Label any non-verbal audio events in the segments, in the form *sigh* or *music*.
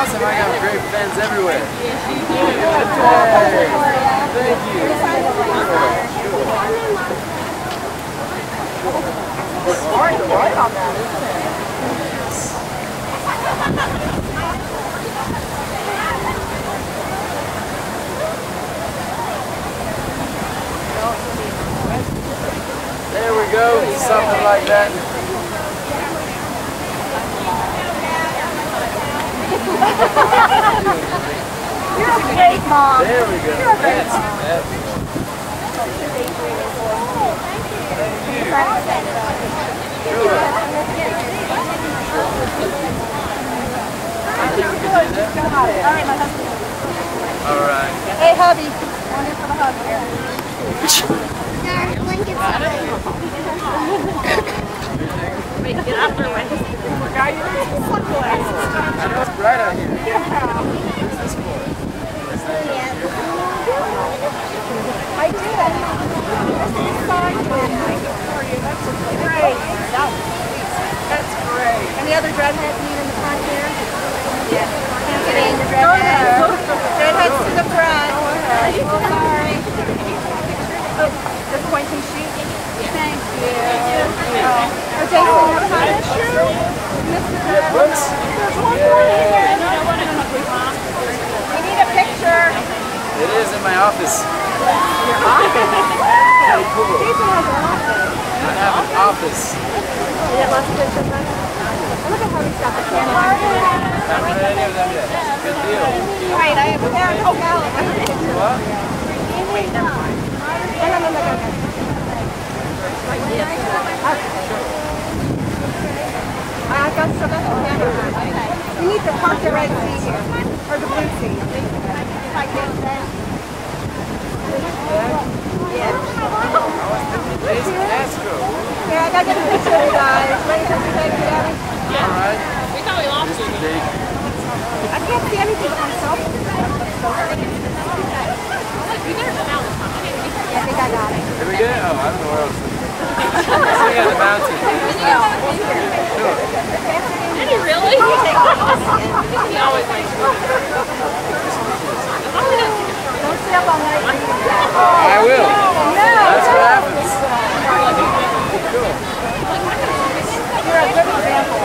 I got great fans everywhere. Thank you. hard to on? There we go, something like that. *laughs* You're a great mom. There we go. You're a great mom. here. Get out you need sunglasses. I know it's bright out here. Who's this for? I did. This is fine. for you. That's great. That's great. Any other dreadheads need in the front here? Yeah. Get in the dreadheads. Dreadheads to the front. Oh, Sorry. Oh, the pointing sheet? Thank you. Oh, Jason, have a picture? Mr. Books? There's one more here. We need a picture. It is in my office. Your office? Jason has an office. I have an office. You got lots of pictures of it? Look at how he's got the deal. Right, I have a camera. Oh. What? Wait, never mind. No, no, no, no, no. I've got some of the camera. You need to park the red seat here, or the blue I that. Yeah. Jason Castro. Yeah, I gotta get a picture of you guys. Ready for the baby daddy? All right. We thought we lost you. I can't see anything myself. Yeah, I think I got it. Did we get it? Oh, I don't know where else. Sitting on the mountain. Did he really? *laughs* he always likes to. Don't stay up all night. I will. That's what happens. Cool. You're a good example.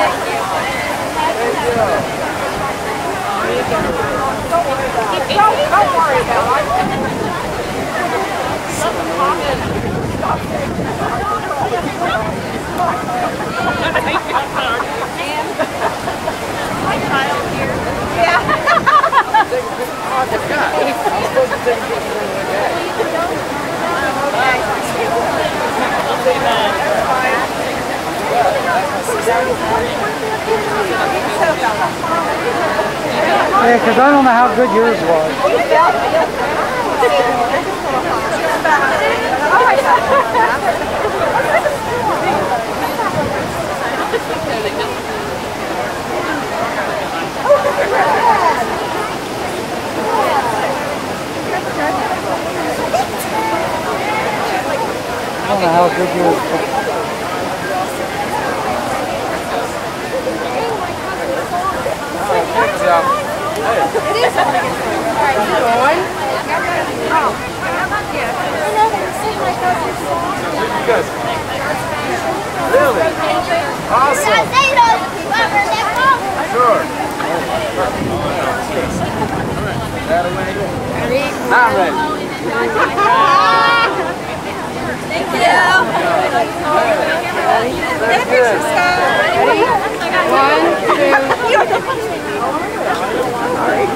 Thank you. Don't, don't worry about it. I forgot. I was supposed to take a picture when we went back. Yeah, because I don't know how good yours was. Check this out. You. Really? Awesome. Sure. That? Not ready. That's good. All *laughs* right.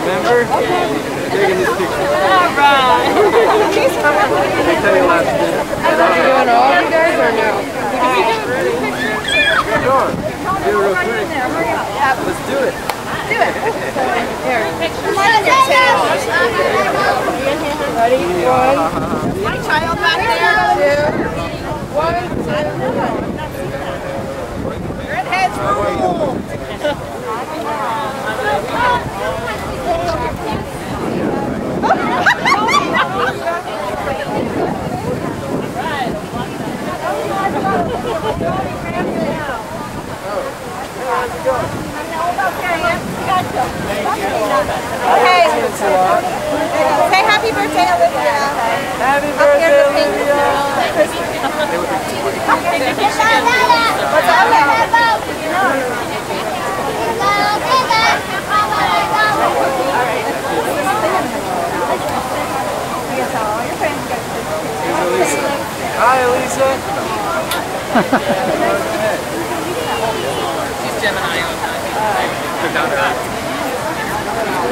Remember? Taking this picture. All right. I tell you last minute. it. Here. Come on in there, Tim. Ready? One. My child back there. Two. One. Dreadheads rule. Okay. Say happy birthday, Olivia. Happy Up here birthday, to pink. Olivia. What's up? Hi, Elisa. She's Gemini on that.